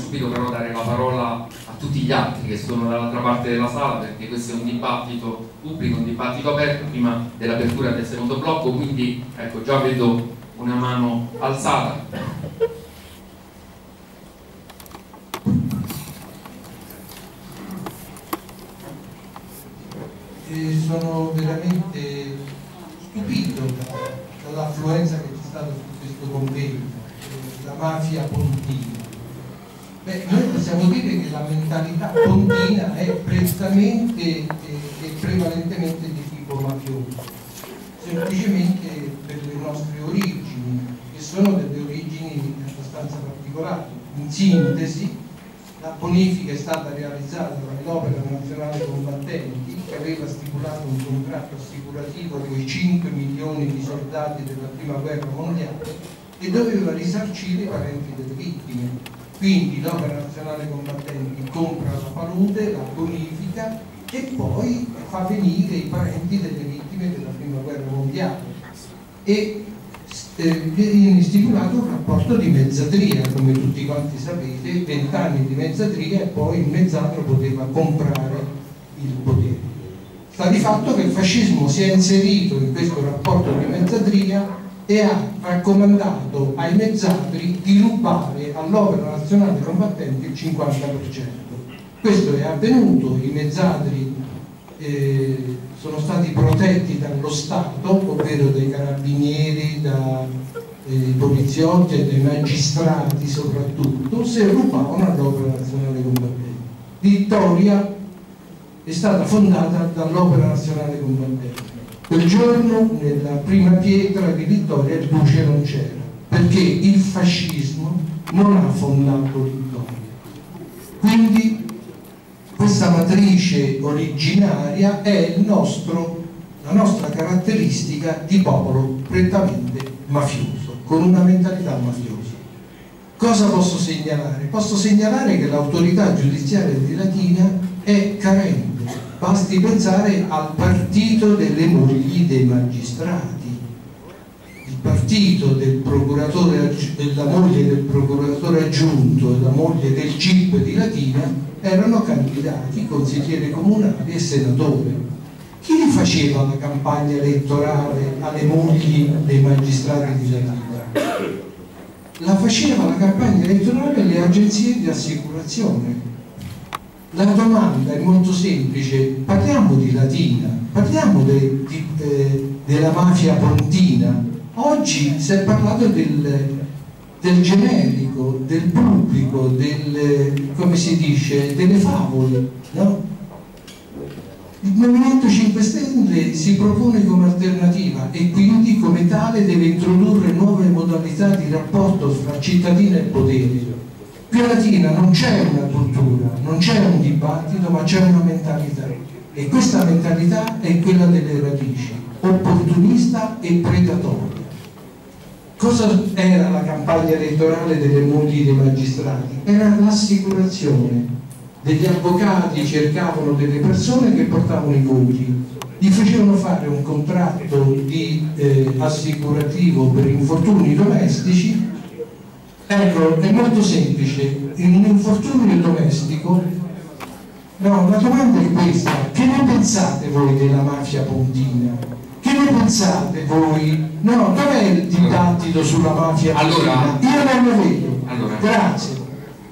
subito però dare la parola a tutti gli altri che sono dall'altra parte della sala perché questo è un dibattito pubblico, un dibattito aperto prima dell'apertura del secondo blocco, quindi ecco già vedo una mano alzata. E sono veramente stupito dall'affluenza che c'è stata su questo convegno, la mafia pontina. Beh, noi possiamo dire che la mentalità pontina è prettamente e, e prevalentemente di tipo mafioso, semplicemente per le nostre origini, che sono delle origini abbastanza particolari. In sintesi, la bonifica è stata realizzata dall'Opera Nazionale Combattenti che aveva stipulato un contratto assicurativo con i 5 milioni di soldati della prima guerra mondiale e doveva risarcire i parenti delle vittime. Quindi l'Opera Nazionale Combattenti compra la palude, la bonifica e poi fa venire i parenti delle vittime della prima guerra mondiale. E eh, viene stipulato un rapporto di mezzadria, come tutti quanti sapete, vent'anni di mezzadria e poi il mezzadro poteva comprare il potere. Sta di fatto che il fascismo si è inserito in questo rapporto di mezzadria e ha raccomandato ai mezzadri di rubare all'opera nazionale combattente il 50%. Questo è avvenuto, i mezzadri eh, sono stati protetti dallo Stato, ovvero dai carabinieri, dai eh, poliziotti e dai magistrati soprattutto, se rubavano all'Opera Nazionale Combattente. Vittoria è stata fondata dall'Opera Nazionale Combattente. Quel giorno nella prima pietra di Vittoria il duce non c'era, perché il fascismo non ha fondato Vittoria. Quindi questa matrice originaria è nostro, la nostra caratteristica di popolo prettamente mafioso, con una mentalità mafiosa. Cosa posso segnalare? Posso segnalare che l'autorità giudiziaria di Latina è carente, basti pensare al partito delle mogli dei magistrati il partito del della moglie del procuratore aggiunto e la moglie del GIP di Latina erano candidati consigliere comunali e senatore. Chi li faceva la campagna elettorale alle mogli dei magistrati di Latina? La faceva la campagna elettorale alle agenzie di assicurazione. La domanda è molto semplice, parliamo di Latina, parliamo de, di, eh, della mafia pontina. Oggi si è parlato del, del generico, del pubblico, del, come si dice, delle favole. No? Il Movimento 5 Stelle si propone come alternativa e quindi come tale deve introdurre nuove modalità di rapporto fra cittadino e potere. Qui a Latina non c'è una cultura, non c'è un dibattito, ma c'è una mentalità. E questa mentalità è quella delle radici, opportunista e predatoria Cosa era la campagna elettorale delle mogli dei magistrati? Era l'assicurazione. Degli avvocati cercavano delle persone che portavano i voti, gli facevano fare un contratto di eh, assicurativo per infortuni domestici. Ecco, è molto semplice, in un infortunio domestico, no, la domanda è questa, che ne pensate voi della mafia pontina? Che ne pensate voi? No, dov'è il dibattito sulla mafia? Allora, io non lo vedo. Allora, Grazie.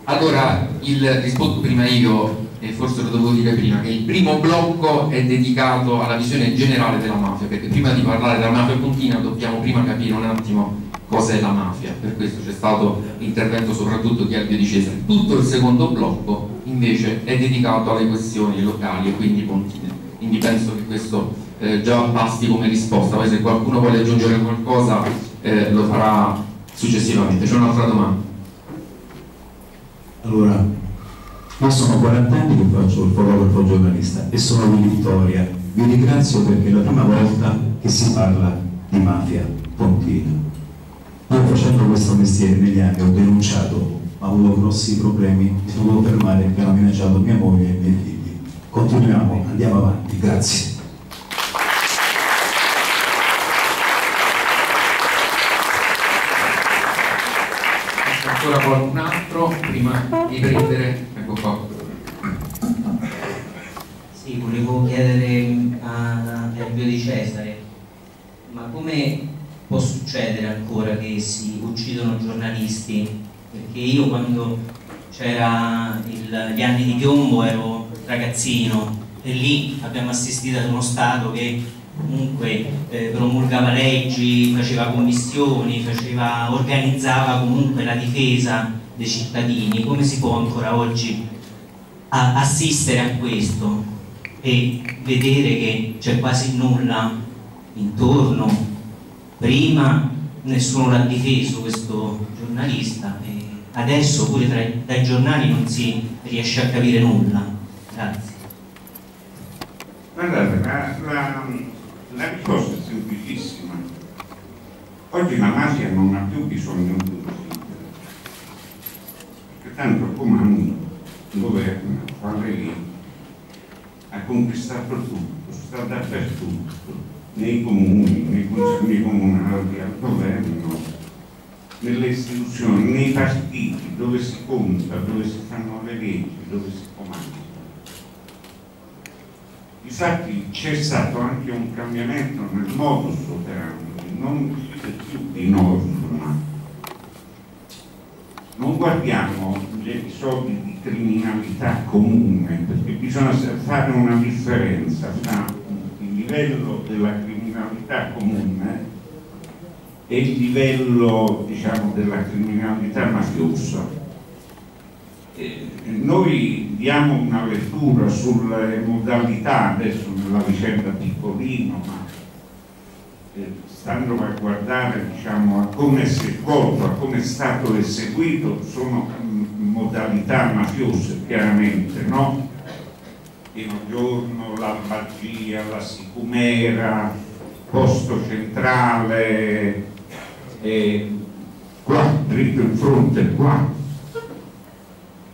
Allora, il rispondo prima io, e forse lo dovevo dire prima, che il primo blocco è dedicato alla visione generale della mafia, perché prima di parlare della mafia puntina dobbiamo prima capire un attimo cosa è la mafia. Per questo c'è stato l'intervento soprattutto di Albio di Cesare. Tutto il secondo blocco invece è dedicato alle questioni locali e quindi pontine. Quindi penso che questo eh, già basti come risposta, poi se qualcuno vuole aggiungere qualcosa eh, lo farà successivamente. C'è un'altra domanda. Allora, io sono 40 anni che faccio il fotografo giornalista e sono di Vittoria. Vi ringrazio perché è la prima volta che si parla di mafia pontina. Io facendo questo mestiere negli anni ho denunciato, ho avuto grossi problemi, mi sono dovuto fermare perché hanno minacciato mia moglie e i miei figli. Continuiamo, andiamo avanti, grazie. Ancora qualcun altro prima di prendere ecco qua. Sì volevo chiedere a Elvio Di Cesare ma come può succedere ancora che si uccidono giornalisti? Perché io quando c'era gli anni di piombo ero ragazzino e lì abbiamo assistito ad uno Stato che comunque eh, promulgava leggi, faceva commissioni, faceva, organizzava comunque la difesa dei cittadini, come si può ancora oggi a, assistere a questo e vedere che c'è quasi nulla intorno? Prima nessuno l'ha difeso questo giornalista e adesso pure tra, dai giornali non si riesce a capire nulla. Grazie. Guardate, la, la, la risposta è semplicissima. Oggi la mafia non ha più bisogno di un perché tanto comando, governa, fa le leggi, ha conquistato tutto, sta dappertutto, nei comuni, nei consigli comunali, al governo, nelle istituzioni, nei partiti, dove si conta, dove si fanno le leggi, dove si comanda. Infatti c'è stato anche un cambiamento nel modus operandi, non più di norma. Non guardiamo gli episodi di criminalità comune, perché bisogna fare una differenza tra il livello della criminalità comune e il livello diciamo, della criminalità mafiosa noi diamo una lettura sulle modalità, adesso nella vicenda Piccolino, ma eh, stando a guardare diciamo, a come si è colto, a come è stato eseguito, sono mm, modalità mafiose chiaramente, no? Pieno giorno, l'albagia, la sicumera, posto centrale, eh, qua, dritto in fronte, qua,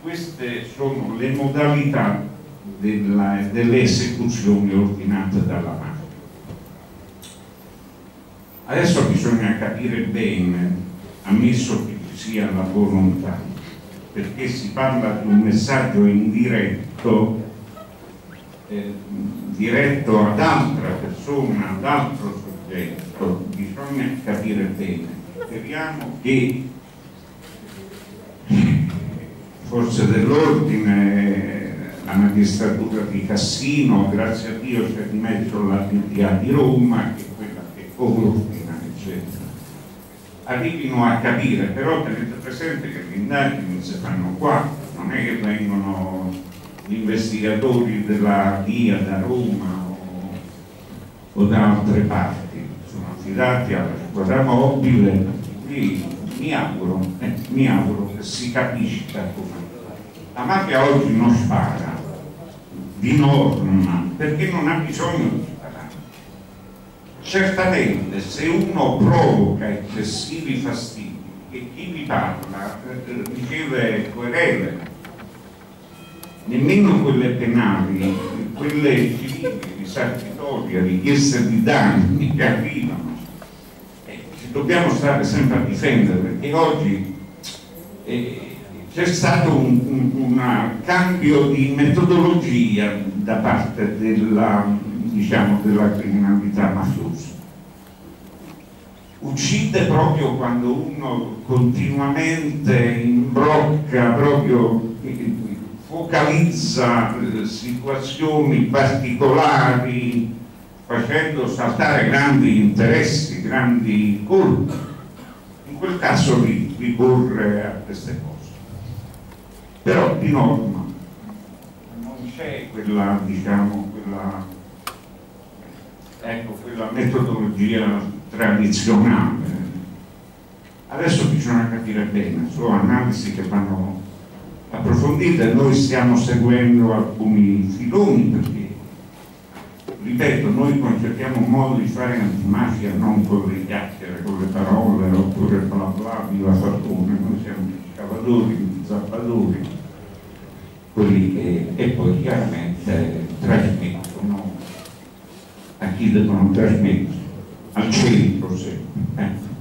queste sono le modalità delle esecuzioni ordinate dalla mafia. Adesso bisogna capire bene, ammesso che ci sia la volontà, perché si parla di un messaggio indiretto, eh, diretto ad altra persona, ad altro soggetto, bisogna capire bene. Speriamo che forze dell'ordine, la magistratura di Cassino, grazie a Dio c'è di mezzo la DDA di Roma, che è quella che coordina, eccetera. Arrivino a capire, però tenete presente che le indagini si fanno qua, non è che vengono gli investigatori della DIA da Roma o, o da altre parti, sono affidati alla squadra mobile, quindi mi auguro, eh, mi auguro che si capisca come la mafia oggi non spara di norma perché non ha bisogno di sparare. Certamente se uno provoca eccessivi fastidi e chi vi parla eh, riceve querele, nemmeno quelle penali, quelle civili, risarcitorie, richieste di danni che arrivano, eh, dobbiamo stare sempre a difendere perché oggi eh, c'è stato un, un, un, cambio di metodologia da parte della, diciamo, della criminalità mafiosa. Uccide proprio quando uno continuamente imbrocca, proprio focalizza eh, situazioni particolari facendo saltare grandi interessi, grandi colpi. In quel caso ricorre a queste cose però di norma non c'è quella, diciamo, quella, ecco, quella metodologia tradizionale. Adesso bisogna capire bene, sono analisi che vanno approfondite, noi stiamo seguendo alcuni filoni perché, ripeto, noi concertiamo un modo di fare antimafia non con le chiacchiere, con le parole oppure bla bla, viva fortuna, noi siamo scavatori, zappatori quelli che, e poi chiaramente trasmettono a chi devono trasmettere, al centro sempre. Eh.